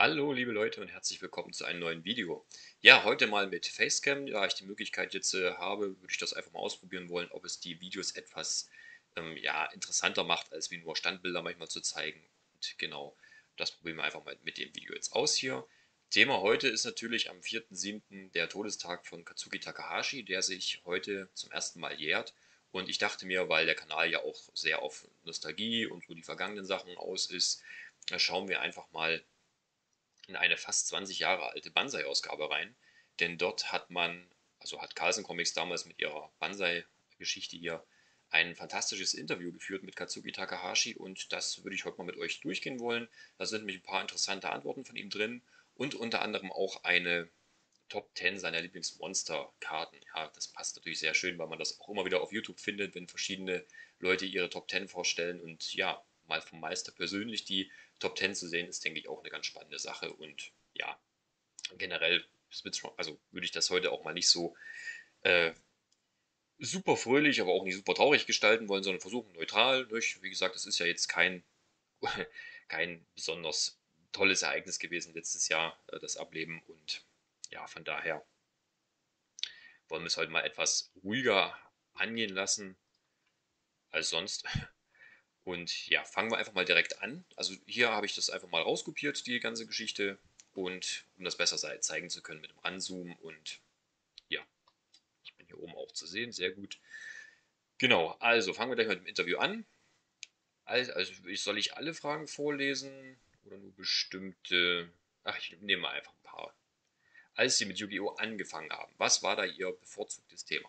Hallo liebe Leute und herzlich willkommen zu einem neuen Video. Ja, heute mal mit Facecam. Da ich die Möglichkeit jetzt äh, habe, würde ich das einfach mal ausprobieren wollen, ob es die Videos etwas ähm, ja, interessanter macht, als wie nur Standbilder manchmal zu zeigen. Und genau, das probieren wir einfach mal mit dem Video jetzt aus hier. Thema heute ist natürlich am 4.7. der Todestag von Katsuki Takahashi, der sich heute zum ersten Mal jährt. Und ich dachte mir, weil der Kanal ja auch sehr auf Nostalgie und so die vergangenen Sachen aus ist, schauen wir einfach mal in eine fast 20 Jahre alte Banzai-Ausgabe rein, denn dort hat man, also hat Carlsen Comics damals mit ihrer Banzai-Geschichte hier ein fantastisches Interview geführt mit Katsuki Takahashi und das würde ich heute mal mit euch durchgehen wollen. Da sind nämlich ein paar interessante Antworten von ihm drin und unter anderem auch eine Top 10 seiner Lieblingsmonster-Karten. Ja, das passt natürlich sehr schön, weil man das auch immer wieder auf YouTube findet, wenn verschiedene Leute ihre Top 10 vorstellen und ja, mal vom Meister persönlich die Top 10 zu sehen, ist, denke ich, auch eine ganz spannende Sache. Und ja, generell also würde ich das heute auch mal nicht so äh, super fröhlich, aber auch nicht super traurig gestalten wollen, sondern versuchen neutral. Nicht? Wie gesagt, das ist ja jetzt kein, kein besonders tolles Ereignis gewesen letztes Jahr, äh, das Ableben. Und ja, von daher wollen wir es heute mal etwas ruhiger angehen lassen als sonst. Und ja, fangen wir einfach mal direkt an. Also hier habe ich das einfach mal rauskopiert, die ganze Geschichte. Und um das besser zeigen zu können mit dem Ranzoomen. Und ja, ich bin hier oben auch zu sehen, sehr gut. Genau, also fangen wir gleich mit dem Interview an. Also, soll ich alle Fragen vorlesen oder nur bestimmte? Ach, ich nehme mal einfach ein paar. Als Sie mit Yu-Gi-Oh! angefangen haben, was war da Ihr bevorzugtes Thema?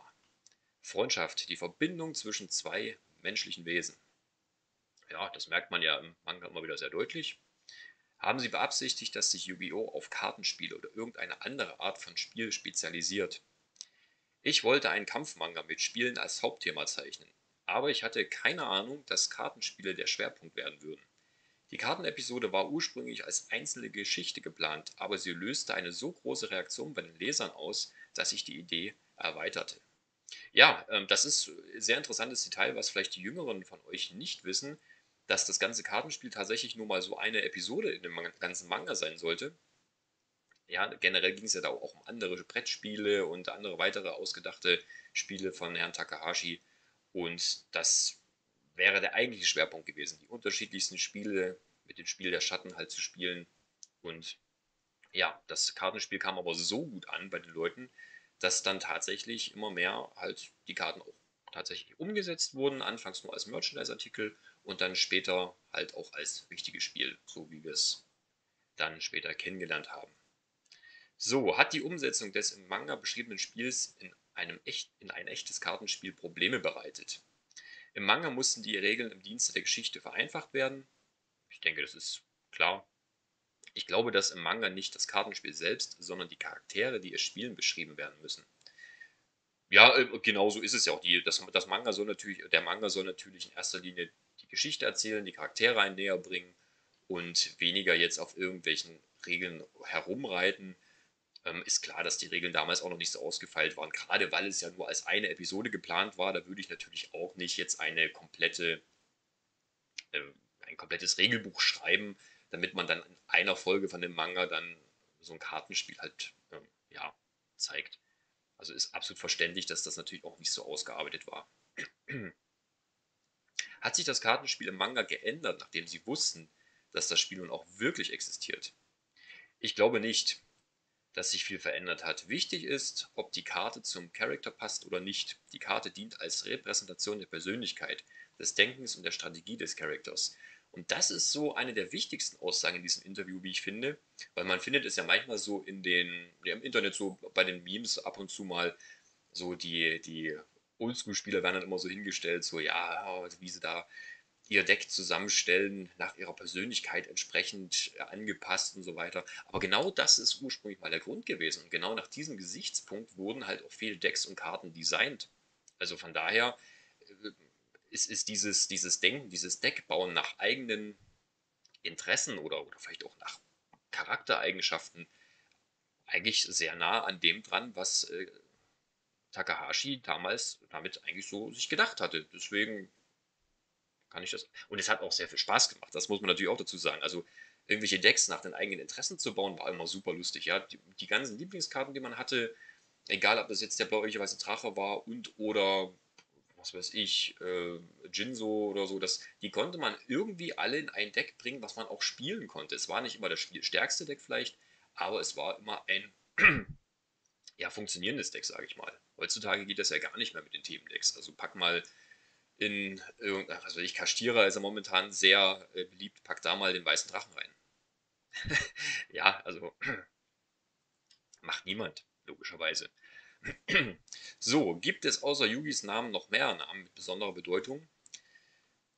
Freundschaft, die Verbindung zwischen zwei menschlichen Wesen. Ja, das merkt man ja im Manga immer wieder sehr deutlich. Haben Sie beabsichtigt, dass sich Yu-Gi-Oh! auf Kartenspiele oder irgendeine andere Art von Spiel spezialisiert? Ich wollte einen Kampfmanga mit Spielen als Hauptthema zeichnen, aber ich hatte keine Ahnung, dass Kartenspiele der Schwerpunkt werden würden. Die Kartenepisode war ursprünglich als einzelne Geschichte geplant, aber sie löste eine so große Reaktion bei den Lesern aus, dass ich die Idee erweiterte. Ja, ähm, das ist ein sehr interessantes Detail, was vielleicht die Jüngeren von euch nicht wissen dass das ganze Kartenspiel tatsächlich nur mal so eine Episode in dem ganzen Manga sein sollte. Ja, generell ging es ja da auch um andere Brettspiele und andere weitere ausgedachte Spiele von Herrn Takahashi. Und das wäre der eigentliche Schwerpunkt gewesen, die unterschiedlichsten Spiele mit dem Spiel der Schatten halt zu spielen. Und ja, das Kartenspiel kam aber so gut an bei den Leuten, dass dann tatsächlich immer mehr halt die Karten auch tatsächlich umgesetzt wurden, anfangs nur als Merchandise-Artikel und dann später halt auch als richtiges Spiel, so wie wir es dann später kennengelernt haben. So, hat die Umsetzung des im Manga beschriebenen Spiels in, einem echt, in ein echtes Kartenspiel Probleme bereitet? Im Manga mussten die Regeln im Dienste der Geschichte vereinfacht werden. Ich denke, das ist klar. Ich glaube, dass im Manga nicht das Kartenspiel selbst, sondern die Charaktere, die es spielen, beschrieben werden müssen. Ja, äh, genau so ist es ja auch. Die, das, das Manga soll natürlich, der Manga soll natürlich in erster Linie Geschichte erzählen, die Charaktere einen näher bringen und weniger jetzt auf irgendwelchen Regeln herumreiten. Ähm, ist klar, dass die Regeln damals auch noch nicht so ausgefeilt waren, gerade weil es ja nur als eine Episode geplant war. Da würde ich natürlich auch nicht jetzt eine komplette, äh, ein komplettes Regelbuch schreiben, damit man dann in einer Folge von dem Manga dann so ein Kartenspiel halt ähm, ja, zeigt. Also ist absolut verständlich, dass das natürlich auch nicht so ausgearbeitet war. Hat sich das Kartenspiel im Manga geändert, nachdem sie wussten, dass das Spiel nun auch wirklich existiert? Ich glaube nicht, dass sich viel verändert hat. Wichtig ist, ob die Karte zum Charakter passt oder nicht. Die Karte dient als Repräsentation der Persönlichkeit, des Denkens und der Strategie des Charakters. Und das ist so eine der wichtigsten Aussagen in diesem Interview, wie ich finde, weil man findet es ja manchmal so in den, ja, im Internet so bei den Memes ab und zu mal so die, die Oldschool-Spieler werden dann immer so hingestellt, so ja, wie sie da ihr Deck zusammenstellen, nach ihrer Persönlichkeit entsprechend angepasst und so weiter. Aber genau das ist ursprünglich mal der Grund gewesen. Und genau nach diesem Gesichtspunkt wurden halt auch viele Decks und Karten designt. Also von daher äh, ist, ist dieses, dieses Denken, dieses Deckbauen nach eigenen Interessen oder, oder vielleicht auch nach Charaktereigenschaften eigentlich sehr nah an dem dran, was äh, Takahashi damals damit eigentlich so sich gedacht hatte. Deswegen kann ich das. Und es hat auch sehr viel Spaß gemacht. Das muss man natürlich auch dazu sagen. Also irgendwelche Decks nach den eigenen Interessen zu bauen, war immer super lustig. Ja? Die, die ganzen Lieblingskarten, die man hatte, egal ob das jetzt der bläuliche weiße Drache war und oder was weiß ich, äh, Jinso oder so, das, die konnte man irgendwie alle in ein Deck bringen, was man auch spielen konnte. Es war nicht immer das stärkste Deck vielleicht, aber es war immer ein ja, funktionierendes Deck, sage ich mal. Heutzutage geht das ja gar nicht mehr mit den Themendecks. Also pack mal in irgendein, weiß ich, Kastierer ist ja momentan sehr äh, beliebt, pack da mal den weißen Drachen rein. ja, also macht niemand, logischerweise. so, gibt es außer Yugis Namen noch mehr Namen mit besonderer Bedeutung?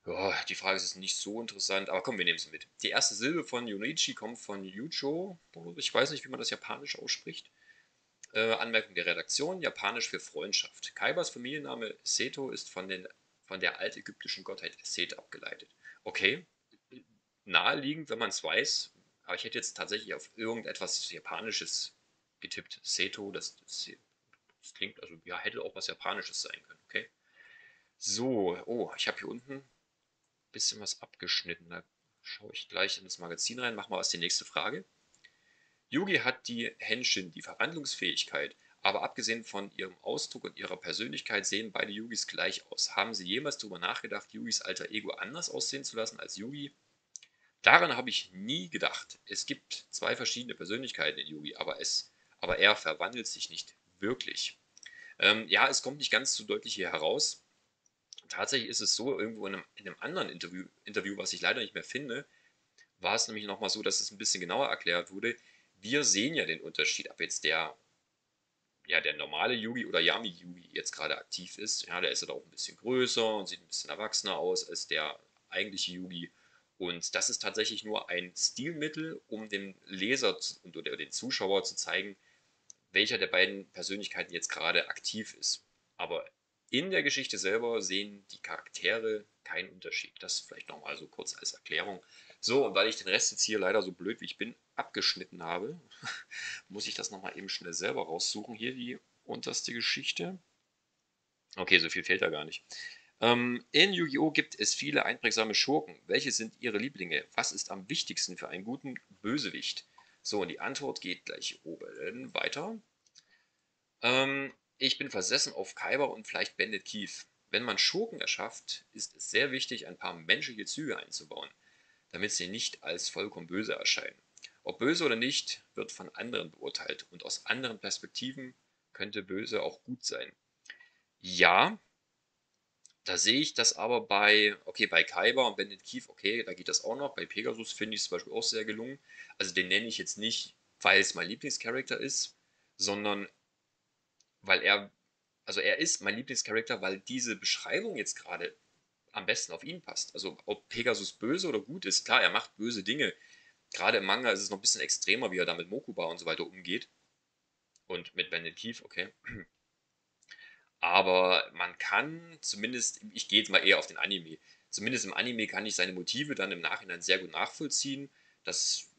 Ja, die Frage ist nicht so interessant, aber komm, wir nehmen sie mit. Die erste Silbe von Yunichi kommt von Yucho. Ich weiß nicht, wie man das japanisch ausspricht. Äh, Anmerkung der Redaktion, japanisch für Freundschaft. Kaibas Familienname Seto ist von, den, von der altägyptischen Gottheit Set abgeleitet. Okay, naheliegend, wenn man es weiß, aber ich hätte jetzt tatsächlich auf irgendetwas Japanisches getippt. Seto, das, das, das klingt, also ja, hätte auch was Japanisches sein können, okay? So, oh, ich habe hier unten ein bisschen was abgeschnitten. Da schaue ich gleich in das Magazin rein, mach mal was die nächste Frage. Yugi hat die Henshin, die Verwandlungsfähigkeit, aber abgesehen von ihrem Ausdruck und ihrer Persönlichkeit sehen beide Yugis gleich aus. Haben Sie jemals darüber nachgedacht, Yugis alter Ego anders aussehen zu lassen als Yugi? Daran habe ich nie gedacht. Es gibt zwei verschiedene Persönlichkeiten in Yugi, aber, es, aber er verwandelt sich nicht wirklich. Ähm, ja, es kommt nicht ganz so deutlich hier heraus. Tatsächlich ist es so, irgendwo in einem, in einem anderen Interview, Interview, was ich leider nicht mehr finde, war es nämlich nochmal so, dass es ein bisschen genauer erklärt wurde. Wir sehen ja den Unterschied, ob jetzt der, ja, der normale Yugi oder Yami Yugi jetzt gerade aktiv ist. Ja, der ist ja halt auch ein bisschen größer und sieht ein bisschen erwachsener aus als der eigentliche Yugi. Und das ist tatsächlich nur ein Stilmittel, um dem Leser und oder den Zuschauer zu zeigen, welcher der beiden Persönlichkeiten jetzt gerade aktiv ist. Aber in der Geschichte selber sehen die Charaktere keinen Unterschied. Das vielleicht nochmal so kurz als Erklärung. So, und weil ich den Rest jetzt hier leider so blöd wie ich bin abgeschnitten habe, muss ich das nochmal eben schnell selber raussuchen. Hier die unterste Geschichte. Okay, so viel fehlt da gar nicht. Ähm, in Yu-Gi-Oh! gibt es viele einprägsame Schurken. Welche sind Ihre Lieblinge? Was ist am wichtigsten für einen guten Bösewicht? So, und die Antwort geht gleich oben weiter. Ähm, ich bin versessen auf Kyber und vielleicht Bandit Keith. Wenn man Schurken erschafft, ist es sehr wichtig, ein paar menschliche Züge einzubauen, damit sie nicht als vollkommen böse erscheinen. Ob böse oder nicht, wird von anderen beurteilt und aus anderen Perspektiven könnte böse auch gut sein. Ja, da sehe ich das aber bei, okay, bei Kaiba und Bandit Keith, okay, da geht das auch noch. Bei Pegasus finde ich es zum Beispiel auch sehr gelungen. Also den nenne ich jetzt nicht, weil es mein Lieblingscharakter ist, sondern weil er, also er ist mein Lieblingscharakter, weil diese Beschreibung jetzt gerade am besten auf ihn passt. Also ob Pegasus böse oder gut ist, klar, er macht böse Dinge. Gerade im Manga ist es noch ein bisschen extremer, wie er da mit Mokuba und so weiter umgeht. Und mit Bandit Keith, okay. Aber man kann zumindest, ich gehe jetzt mal eher auf den Anime, zumindest im Anime kann ich seine Motive dann im Nachhinein sehr gut nachvollziehen. Das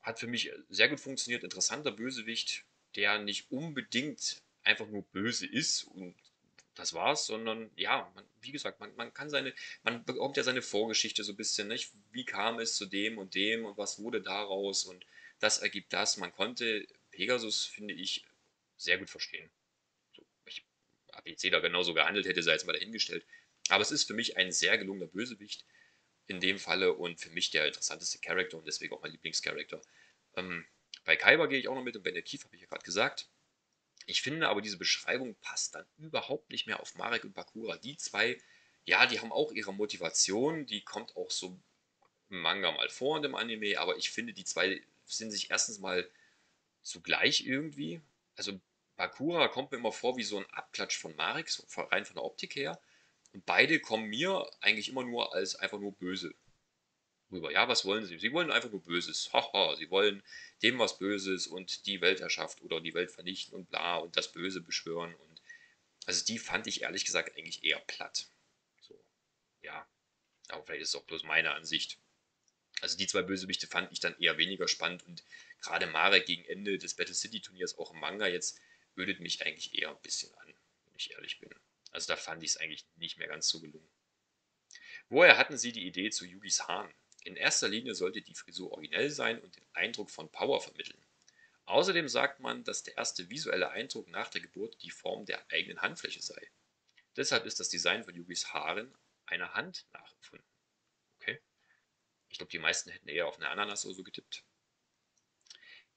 hat für mich sehr gut funktioniert. Interessanter Bösewicht, der nicht unbedingt einfach nur böse ist und das war's, sondern ja, man, wie gesagt, man, man kann seine, man bekommt ja seine Vorgeschichte so ein bisschen, nicht? Wie kam es zu dem und dem und was wurde daraus und das ergibt das. Man konnte Pegasus, finde ich, sehr gut verstehen. ABC da genauso gehandelt hätte, sei jetzt mal dahingestellt. Aber es ist für mich ein sehr gelungener Bösewicht in dem Falle und für mich der interessanteste Charakter und deswegen auch mein Lieblingscharakter. Ähm, bei Kaiba gehe ich auch noch mit und Bennett Keith habe ich ja gerade gesagt. Ich finde aber, diese Beschreibung passt dann überhaupt nicht mehr auf Marek und Bakura. Die zwei, ja, die haben auch ihre Motivation, die kommt auch so im Manga mal vor und im Anime, aber ich finde, die zwei sind sich erstens mal zugleich irgendwie. Also Bakura kommt mir immer vor wie so ein Abklatsch von Marek, rein von der Optik her. Und beide kommen mir eigentlich immer nur als einfach nur böse rüber. Ja, was wollen sie? Sie wollen einfach nur Böses. Haha, sie wollen dem was Böses und die Weltherrschaft oder die Welt vernichten und bla und das Böse beschwören. Und also die fand ich ehrlich gesagt eigentlich eher platt. So, ja. Aber vielleicht ist es auch bloß meine Ansicht. Also die zwei Bösewichte fand ich dann eher weniger spannend und gerade Marek gegen Ende des Battle City Turniers auch im Manga jetzt ödet mich eigentlich eher ein bisschen an, wenn ich ehrlich bin. Also da fand ich es eigentlich nicht mehr ganz so gelungen. Woher hatten Sie die Idee zu Yugis Hahn? In erster Linie sollte die Frisur originell sein und den Eindruck von Power vermitteln. Außerdem sagt man, dass der erste visuelle Eindruck nach der Geburt die Form der eigenen Handfläche sei. Deshalb ist das Design von Yugis Haaren einer Hand nachempfunden. Okay. Ich glaube, die meisten hätten eher auf eine Ananas oder so getippt.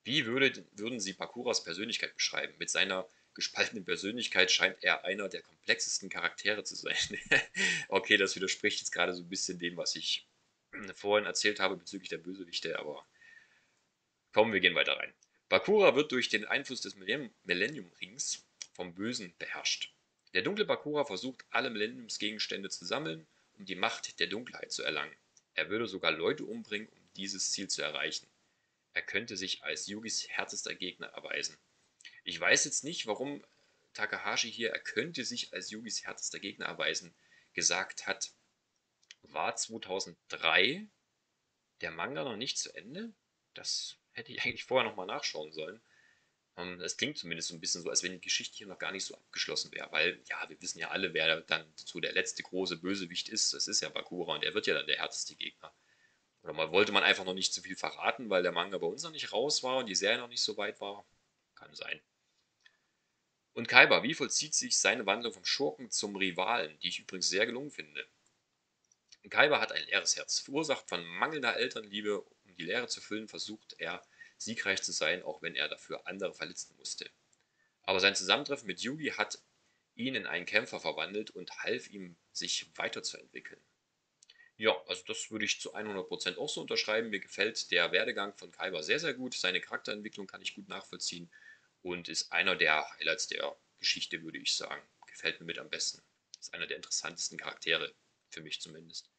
Wie würde, würden Sie Bakuras Persönlichkeit beschreiben? Mit seiner gespaltenen Persönlichkeit scheint er einer der komplexesten Charaktere zu sein. okay, das widerspricht jetzt gerade so ein bisschen dem, was ich vorhin erzählt habe bezüglich der Bösewichte, aber kommen, wir gehen weiter rein. Bakura wird durch den Einfluss des Millennium Rings vom Bösen beherrscht. Der dunkle Bakura versucht, alle Millenniumsgegenstände zu sammeln, um die Macht der Dunkelheit zu erlangen. Er würde sogar Leute umbringen, um dieses Ziel zu erreichen. Er könnte sich als Yugis härtester Gegner erweisen. Ich weiß jetzt nicht, warum Takahashi hier, er könnte sich als Yugis härtester Gegner erweisen, gesagt hat. War 2003 der Manga noch nicht zu Ende? Das hätte ich eigentlich vorher nochmal nachschauen sollen. Ähm, es klingt zumindest so ein bisschen so, als wenn die Geschichte hier noch gar nicht so abgeschlossen wäre, weil ja, wir wissen ja alle, wer dann so der letzte große Bösewicht ist. Das ist ja Bakura und der wird ja dann der härteste Gegner. Oder mal wollte man einfach noch nicht zu viel verraten, weil der Manga bei uns noch nicht raus war und die Serie noch nicht so weit war. Kann sein. Und Kaiba, wie vollzieht sich seine Wandlung vom Schurken zum Rivalen, die ich übrigens sehr gelungen finde? Kaiba hat ein leeres Herz. Verursacht von mangelnder Elternliebe, um die Leere zu füllen, versucht er, siegreich zu sein, auch wenn er dafür andere verletzen musste. Aber sein Zusammentreffen mit Yugi hat ihn in einen Kämpfer verwandelt und half ihm, sich weiterzuentwickeln. Ja, also das würde ich zu 100% auch so unterschreiben. Mir gefällt der Werdegang von Kaiba sehr, sehr gut. Seine Charakterentwicklung kann ich gut nachvollziehen und ist einer der Highlights der Geschichte, würde ich sagen. Gefällt mir mit am besten. Ist einer der interessantesten Charaktere, für mich zumindest.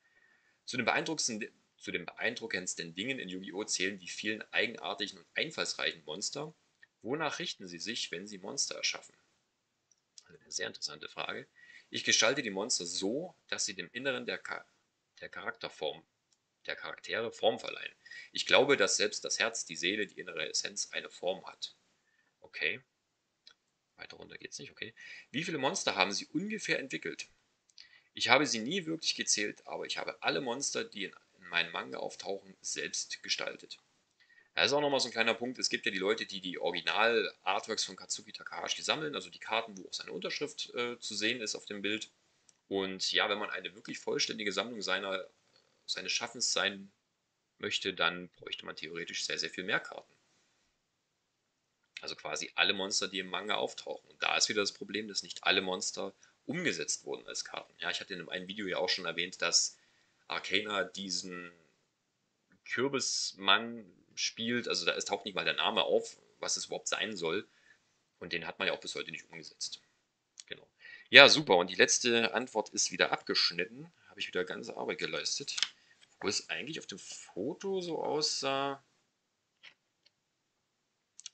Zu den beeindruckendsten, zu den beeindruckendsten Dingen in Yu-Gi-Oh! zählen die vielen eigenartigen und einfallsreichen Monster. Wonach richten sie sich, wenn sie Monster erschaffen? Also eine sehr interessante Frage. Ich gestalte die Monster so, dass sie dem Inneren der der Charakterform, der Charaktere Form verleihen. Ich glaube, dass selbst das Herz, die Seele, die innere Essenz eine Form hat. Okay. Weiter runter geht's nicht, okay. Wie viele Monster haben Sie ungefähr entwickelt? Ich habe sie nie wirklich gezählt, aber ich habe alle Monster, die in, in meinen Manga auftauchen, selbst gestaltet. Da ist auch nochmal so ein kleiner Punkt. Es gibt ja die Leute, die die Original-Artworks von Katsuki Takahashi sammeln, also die Karten, wo auch seine Unterschrift äh, zu sehen ist auf dem Bild. Und ja, wenn man eine wirklich vollständige Sammlung seiner, seines Schaffens sein möchte, dann bräuchte man theoretisch sehr, sehr viel mehr Karten. Also quasi alle Monster, die im Manga auftauchen. Und da ist wieder das Problem, dass nicht alle Monster umgesetzt wurden als Karten. Ja, ich hatte in einem Video ja auch schon erwähnt, dass Arcana diesen Kürbismann spielt. Also da ist, taucht nicht mal der Name auf, was es überhaupt sein soll. Und den hat man ja auch bis heute nicht umgesetzt. Genau. Ja, super. Und die letzte Antwort ist wieder abgeschnitten. Habe ich wieder ganze Arbeit geleistet. Wo es eigentlich auf dem Foto so aussah,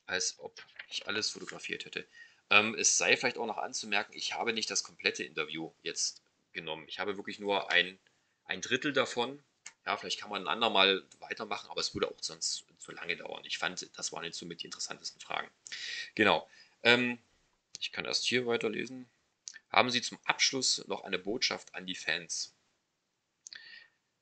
als ob ich alles fotografiert hätte. Ähm, es sei vielleicht auch noch anzumerken, ich habe nicht das komplette Interview jetzt genommen. Ich habe wirklich nur ein, ein Drittel davon. Ja, vielleicht kann man ein andermal weitermachen, aber es würde auch sonst zu lange dauern. Ich fand, das waren jetzt somit die interessantesten Fragen. Genau. Ähm, ich kann erst hier weiterlesen. Haben Sie zum Abschluss noch eine Botschaft an die Fans?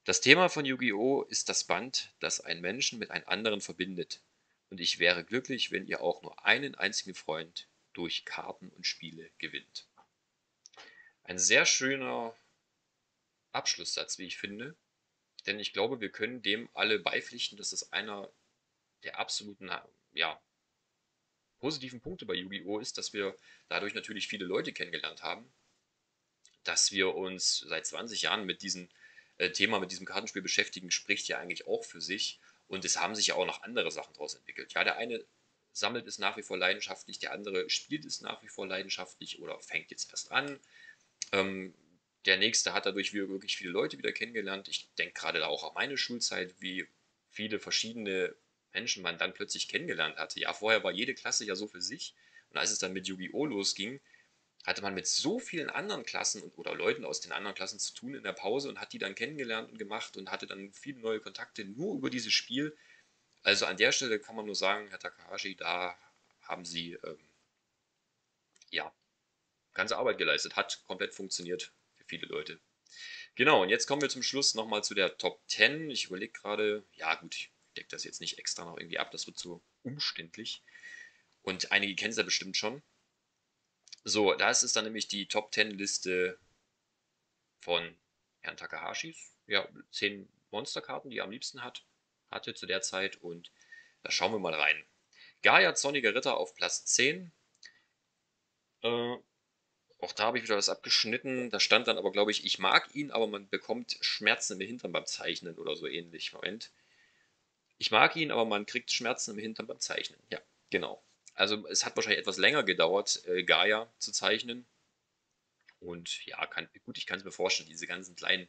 Das Thema von Yu-Gi-Oh! ist das Band, das einen Menschen mit einem anderen verbindet. Und ich wäre glücklich, wenn ihr auch nur einen einzigen Freund durch Karten und Spiele gewinnt. Ein sehr schöner Abschlusssatz, wie ich finde. Denn ich glaube, wir können dem alle beipflichten, dass es einer der absoluten ja, positiven Punkte bei Yu-Gi-Oh! ist, dass wir dadurch natürlich viele Leute kennengelernt haben, dass wir uns seit 20 Jahren mit diesem äh, Thema, mit diesem Kartenspiel beschäftigen, spricht ja eigentlich auch für sich. Und es haben sich ja auch noch andere Sachen daraus entwickelt. Ja, der eine sammelt es nach wie vor leidenschaftlich, der andere spielt es nach wie vor leidenschaftlich oder fängt jetzt erst an. Ähm, der nächste hat dadurch wirklich viele Leute wieder kennengelernt. Ich denke gerade da auch an meine Schulzeit, wie viele verschiedene Menschen man dann plötzlich kennengelernt hatte. Ja, vorher war jede Klasse ja so für sich. Und als es dann mit Yu-Gi-Oh! losging, hatte man mit so vielen anderen Klassen oder Leuten aus den anderen Klassen zu tun in der Pause und hat die dann kennengelernt und gemacht und hatte dann viele neue Kontakte nur über dieses Spiel. Also an der Stelle kann man nur sagen, Herr Takahashi, da haben Sie ähm, ja ganze Arbeit geleistet, hat komplett funktioniert für viele Leute. Genau, und jetzt kommen wir zum Schluss nochmal zu der Top 10. Ich überlege gerade, ja gut, ich decke das jetzt nicht extra noch irgendwie ab, das wird so umständlich. Und einige kennen es ja bestimmt schon. So, das ist dann nämlich die Top 10 Liste von Herrn Takahashis. Ja, 10 Monsterkarten, die er am liebsten hat, hatte zu der Zeit. Und da schauen wir mal rein. Gaia Zorniger Ritter auf Platz 10. Äh, auch da habe ich wieder was abgeschnitten. Da stand dann aber, glaube ich, ich mag ihn, aber man bekommt Schmerzen im Hintern beim Zeichnen oder so ähnlich. Moment. Ich mag ihn, aber man kriegt Schmerzen im Hintern beim Zeichnen. Ja, genau. Also es hat wahrscheinlich etwas länger gedauert, äh, Gaia zu zeichnen. Und ja, kann, gut, ich kann es mir vorstellen, diese ganzen kleinen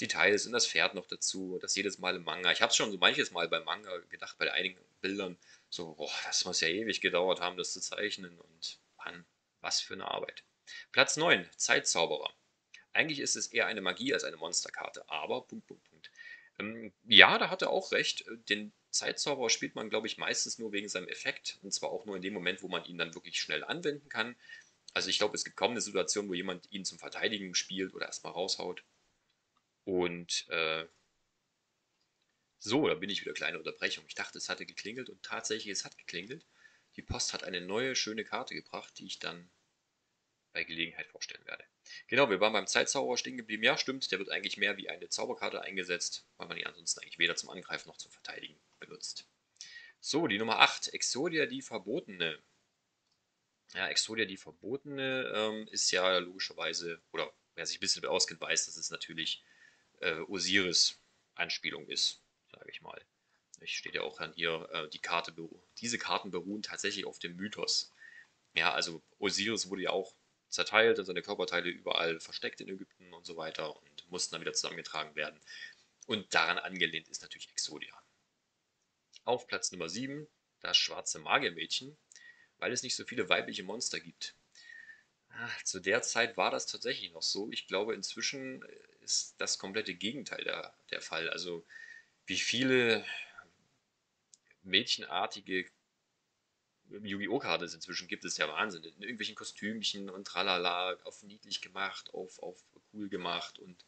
Details und das Pferd noch dazu, das jedes Mal im Manga. Ich habe es schon so manches Mal beim Manga gedacht, bei einigen Bildern, so, boah, das muss ja ewig gedauert haben, das zu zeichnen. Und Mann, was für eine Arbeit. Platz 9, Zeitzauberer. Eigentlich ist es eher eine Magie als eine Monsterkarte, aber Punkt, Punkt, Punkt. Ähm, ja, da hat er auch recht. Den Zeitzauberer spielt man, glaube ich, meistens nur wegen seinem Effekt. Und zwar auch nur in dem Moment, wo man ihn dann wirklich schnell anwenden kann. Also ich glaube, es gibt kaum eine Situation, wo jemand ihn zum Verteidigen spielt oder erstmal raushaut. Und äh, so, da bin ich wieder kleine Unterbrechung. Ich dachte, es hatte geklingelt und tatsächlich, es hat geklingelt. Die Post hat eine neue, schöne Karte gebracht, die ich dann bei Gelegenheit vorstellen werde. Genau, wir waren beim Zeitzauberer stehen geblieben. Ja, stimmt, der wird eigentlich mehr wie eine Zauberkarte eingesetzt, weil man die ansonsten eigentlich weder zum Angreifen noch zum Verteidigen benutzt. So, die Nummer 8, Exodia die Verbotene. Ja, Exodia die Verbotene ähm, ist ja logischerweise, oder wer sich ein bisschen auskennt, weiß, dass es natürlich äh, Osiris-Anspielung ist, sage ich mal. Ich steht ja auch dann hier, äh, die Karte, diese Karten beruhen tatsächlich auf dem Mythos. Ja, also Osiris wurde ja auch zerteilt und seine Körperteile überall versteckt in Ägypten und so weiter und mussten dann wieder zusammengetragen werden. Und daran angelehnt ist natürlich Exodia. Auf Platz Nummer 7 das schwarze Magiermädchen, weil es nicht so viele weibliche Monster gibt. Ach, zu der Zeit war das tatsächlich noch so. Ich glaube, inzwischen ist das komplette Gegenteil der, der Fall. Also wie viele mädchenartige Yu-Gi-Oh! Karte es inzwischen gibt, ist ja Wahnsinn. In irgendwelchen Kostümchen und tralala, auf niedlich gemacht, auf, auf cool gemacht und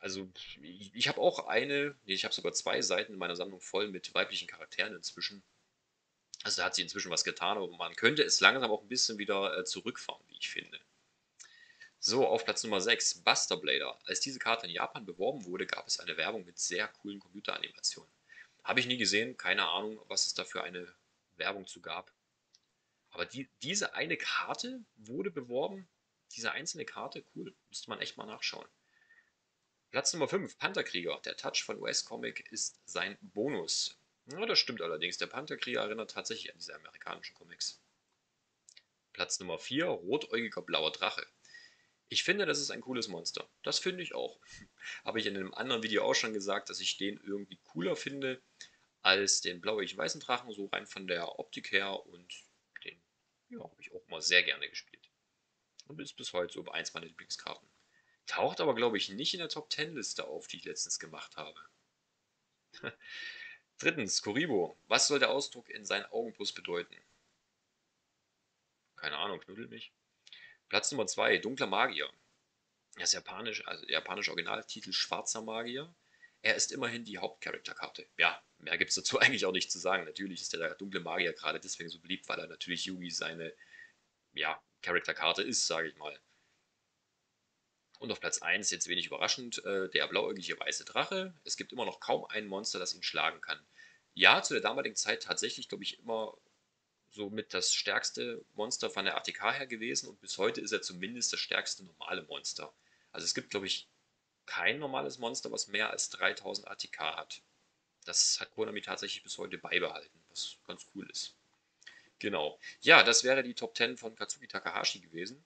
also ich, ich habe auch eine, nee, ich habe sogar zwei Seiten in meiner Sammlung voll mit weiblichen Charakteren inzwischen. Also da hat sich inzwischen was getan, aber man könnte es langsam auch ein bisschen wieder äh, zurückfahren, wie ich finde. So, auf Platz Nummer 6, Buster Blader. Als diese Karte in Japan beworben wurde, gab es eine Werbung mit sehr coolen Computeranimationen. Habe ich nie gesehen, keine Ahnung, was es da für eine Werbung zu gab. Aber die, diese eine Karte wurde beworben. Diese einzelne Karte, cool. Müsste man echt mal nachschauen. Platz Nummer 5, Pantherkrieger. Der Touch von US-Comic ist sein Bonus. Ja, das stimmt allerdings. Der Pantherkrieger erinnert tatsächlich an diese amerikanischen Comics. Platz Nummer 4, rotäugiger blauer Drache. Ich finde, das ist ein cooles Monster. Das finde ich auch. Habe ich in einem anderen Video auch schon gesagt, dass ich den irgendwie cooler finde als den blauig-weißen Drachen, so rein von der Optik her und den ja, habe ich auch mal sehr gerne gespielt. Und ist bis heute so eins meiner Lieblingskarten. Taucht aber, glaube ich, nicht in der Top 10 Liste auf, die ich letztens gemacht habe. Drittens, Kuribo. Was soll der Ausdruck in seinen Augenbrust bedeuten? Keine Ahnung, knuddel mich. Platz Nummer 2, Dunkler Magier. Das japanisch, also der japanische Originaltitel Schwarzer Magier. Er ist immerhin die Hauptcharakterkarte. Ja, mehr gibt es dazu eigentlich auch nicht zu sagen. Natürlich ist der dunkle Magier gerade deswegen so beliebt, weil er natürlich Yugi seine ja, Charakterkarte ist, sage ich mal. Und auf Platz 1, jetzt wenig überraschend, äh, der blauäugige weiße Drache. Es gibt immer noch kaum ein Monster, das ihn schlagen kann. Ja, zu der damaligen Zeit tatsächlich, glaube ich, immer so mit das stärkste Monster von der ATK her gewesen und bis heute ist er zumindest das stärkste normale Monster. Also es gibt, glaube ich, kein normales Monster, was mehr als 3000 ATK hat. Das hat Konami tatsächlich bis heute beibehalten, was ganz cool ist. Genau. Ja, das wäre die Top 10 von Katsuki Takahashi gewesen.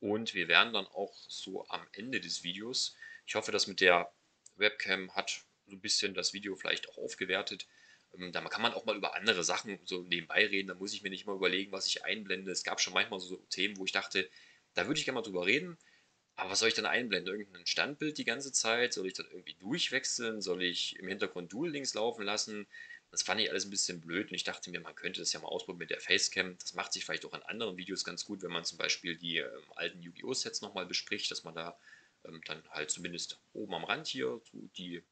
Und wir wären dann auch so am Ende des Videos. Ich hoffe, dass mit der Webcam hat so ein bisschen das Video vielleicht auch aufgewertet. Ähm, da kann man auch mal über andere Sachen so nebenbei reden. Da muss ich mir nicht mal überlegen, was ich einblende. Es gab schon manchmal so Themen, wo ich dachte, da würde ich gerne mal drüber reden. Aber was soll ich dann einblenden? Irgendein Standbild die ganze Zeit? Soll ich das irgendwie durchwechseln? Soll ich im Hintergrund Dual Links laufen lassen? Das fand ich alles ein bisschen blöd und ich dachte mir, man könnte das ja mal ausprobieren mit der Facecam. Das macht sich vielleicht auch in anderen Videos ganz gut, wenn man zum Beispiel die ähm, alten Yu-Gi-Oh! Sets nochmal bespricht, dass man da ähm, dann halt zumindest oben am Rand hier, die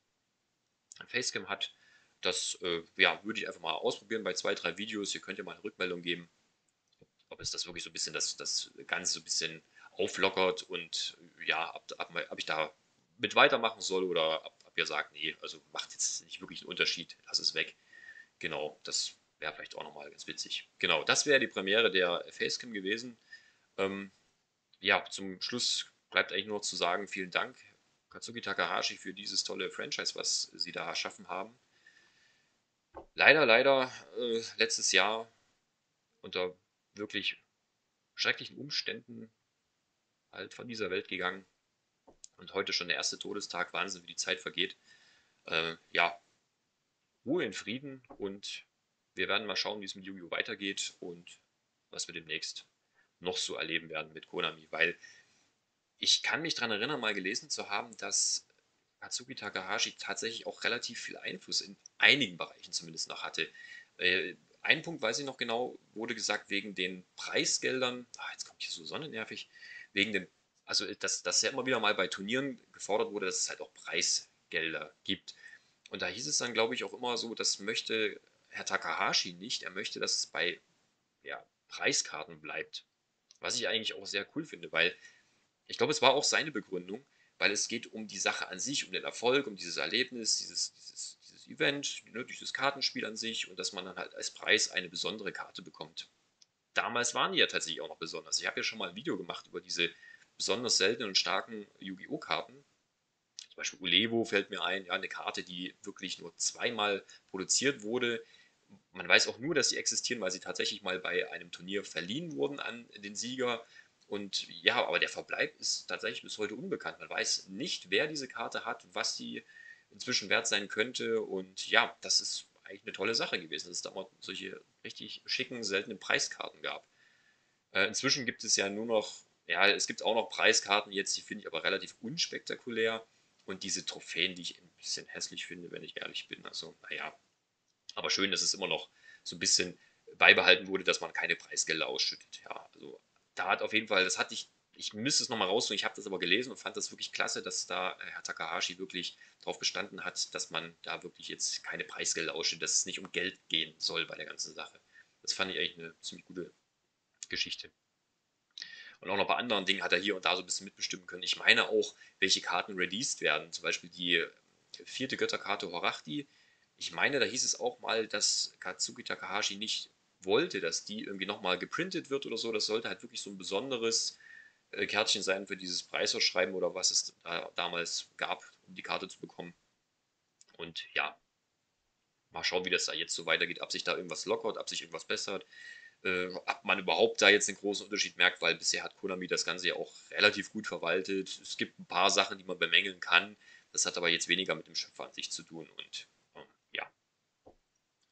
Facecam hat. Das äh, ja, würde ich einfach mal ausprobieren bei zwei, drei Videos. Ihr könnt ja mal eine Rückmeldung geben, ob es das wirklich so ein bisschen das, das Ganze so ein bisschen auflockert und ja, ob, ob, ich da mit weitermachen soll oder ob, ob ihr sagt, nee, also macht jetzt nicht wirklich einen Unterschied, lass es weg. Genau, das wäre vielleicht auch nochmal ganz witzig. Genau, das wäre die Premiere der Facecam gewesen. Ähm, ja, zum Schluss bleibt eigentlich nur noch zu sagen, vielen Dank, Katsuki Takahashi, für dieses tolle Franchise, was sie da erschaffen haben. Leider, leider, äh, letztes Jahr unter wirklich schrecklichen Umständen halt von dieser Welt gegangen. Und heute schon der erste Todestag, Wahnsinn, wie die Zeit vergeht. Äh, ja, Ruhe in Frieden und wir werden mal schauen, wie es mit Yu-Gi-Oh! weitergeht und was wir demnächst noch so erleben werden mit Konami, weil ich kann mich daran erinnern, mal gelesen zu haben, dass Katsuki Takahashi tatsächlich auch relativ viel Einfluss in einigen Bereichen zumindest noch hatte. Äh, ein Punkt weiß ich noch genau, wurde gesagt, wegen den Preisgeldern, ach, jetzt kommt hier so sonnennervig, wegen den, also dass, dass ja immer wieder mal bei Turnieren gefordert wurde, dass es halt auch Preisgelder gibt. Und da hieß es dann, glaube ich, auch immer so, das möchte Herr Takahashi nicht. Er möchte, dass es bei ja, Preiskarten bleibt. Was ich eigentlich auch sehr cool finde, weil ich glaube, es war auch seine Begründung, weil es geht um die Sache an sich, um den Erfolg, um dieses Erlebnis, dieses, dieses, dieses Event, ne, dieses Kartenspiel an sich und dass man dann halt als Preis eine besondere Karte bekommt. Damals waren die ja tatsächlich auch noch besonders. Ich habe ja schon mal ein Video gemacht über diese besonders seltenen und starken Yu-Gi-Oh! Karten. Zum Beispiel Ulevo fällt mir ein, ja, eine Karte, die wirklich nur zweimal produziert wurde. Man weiß auch nur, dass sie existieren, weil sie tatsächlich mal bei einem Turnier verliehen wurden an den Sieger. Und ja, aber der Verbleib ist tatsächlich bis heute unbekannt. Man weiß nicht, wer diese Karte hat, was sie inzwischen wert sein könnte. Und ja, das ist eigentlich eine tolle Sache gewesen, dass es da mal solche richtig schicken, seltenen Preiskarten gab. Äh, inzwischen gibt es ja nur noch, ja, es gibt auch noch Preiskarten jetzt, die finde ich aber relativ unspektakulär. Und diese Trophäen, die ich ein bisschen hässlich finde, wenn ich ehrlich bin. Also, naja. Aber schön, dass es immer noch so ein bisschen beibehalten wurde, dass man keine Preisgelder ausschüttet. Ja, also da hat auf jeden Fall, das hatte ich, ich müsste es nochmal raussuchen, ich habe das aber gelesen und fand das wirklich klasse, dass da äh, Herr Takahashi wirklich darauf bestanden hat, dass man da wirklich jetzt keine Preisgelder aussteht, dass es nicht um Geld gehen soll bei der ganzen Sache. Das fand ich eigentlich eine ziemlich gute Geschichte. Und auch noch bei anderen Dingen hat er hier und da so ein bisschen mitbestimmen können. Ich meine auch, welche Karten released werden. Zum Beispiel die vierte Götterkarte Horachdi. Ich meine, da hieß es auch mal, dass Katsuki Takahashi nicht wollte, dass die irgendwie nochmal geprintet wird oder so. Das sollte halt wirklich so ein besonderes äh, Kärtchen sein für dieses Preisausschreiben oder was es da damals gab, um die Karte zu bekommen. Und ja, mal schauen, wie das da jetzt so weitergeht, ob sich da irgendwas lockert, ob sich irgendwas bessert, äh, ob man überhaupt da jetzt einen großen Unterschied merkt, weil bisher hat Konami das Ganze ja auch relativ gut verwaltet. Es gibt ein paar Sachen, die man bemängeln kann. Das hat aber jetzt weniger mit dem Schöpfer an sich zu tun und ähm, ja,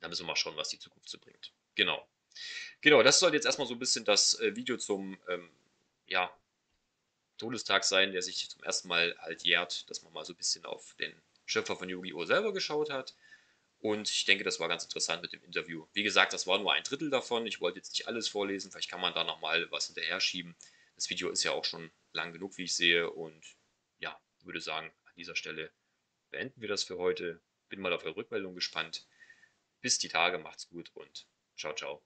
da müssen wir mal schauen, was die Zukunft so bringt. Genau. Genau, das soll jetzt erstmal so ein bisschen das äh, Video zum ähm, ja, Todestag sein, der sich zum ersten Mal halt jährt, dass man mal so ein bisschen auf den Schöpfer von Yu-Gi-Oh! selber geschaut hat. Und ich denke, das war ganz interessant mit dem Interview. Wie gesagt, das war nur ein Drittel davon. Ich wollte jetzt nicht alles vorlesen. Vielleicht kann man da nochmal was hinterher schieben. Das Video ist ja auch schon lang genug, wie ich sehe. Und ja, würde sagen, an dieser Stelle beenden wir das für heute. Bin mal auf eure Rückmeldung gespannt. Bis die Tage, macht's gut und Ciao, ciao.